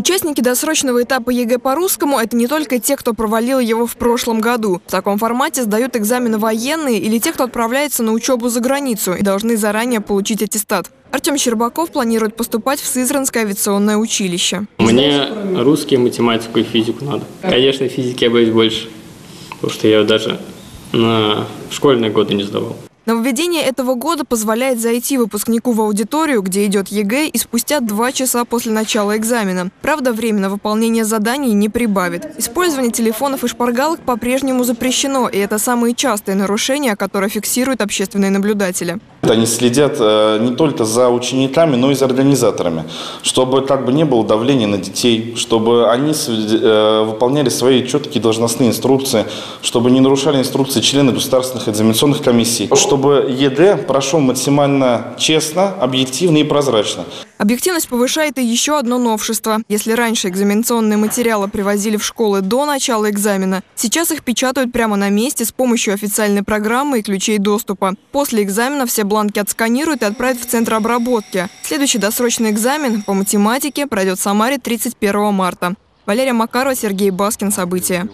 Участники досрочного этапа ЕГЭ по русскому – это не только те, кто провалил его в прошлом году. В таком формате сдают экзамены военные или те, кто отправляется на учебу за границу и должны заранее получить аттестат. Артем Щербаков планирует поступать в Сызранское авиационное училище. Мне русский, математику и физику надо. Конечно, физики я боюсь больше, потому что я даже на школьные годы не сдавал. Нововведение этого года позволяет зайти выпускнику в аудиторию, где идет ЕГЭ, и спустя два часа после начала экзамена. Правда, время на выполнение заданий не прибавит. Использование телефонов и шпаргалок по-прежнему запрещено, и это самые частые нарушения, которые фиксируют общественные наблюдатели. Они следят э, не только за учениками, но и за организаторами, чтобы как бы не было давления на детей, чтобы они э, выполняли свои четкие должностные инструкции, чтобы не нарушали инструкции члены государственных экзаменационных комиссий, чтобы ЕД прошел максимально честно, объективно и прозрачно. Объективность повышает и еще одно новшество. Если раньше экзаменационные материалы привозили в школы до начала экзамена, сейчас их печатают прямо на месте с помощью официальной программы и ключей доступа. После экзамена все бланки отсканируют и отправят в центр обработки. Следующий досрочный экзамен по математике пройдет в Самаре 31 марта. Валерия Макарова, Сергей Баскин. События.